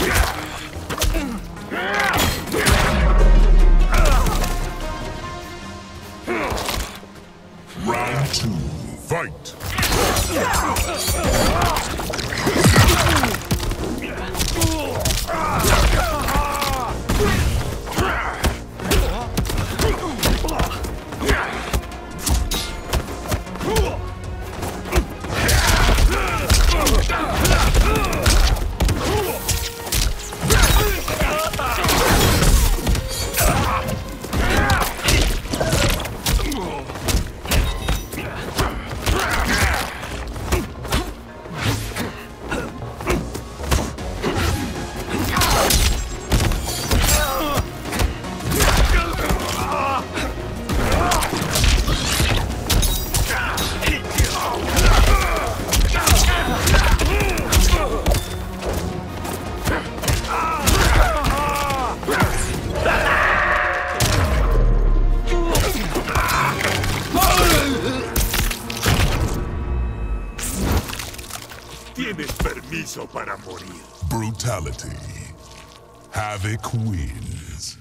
Yeah! Round fight! Tienes permiso para morir. Brutality. Havoc wins.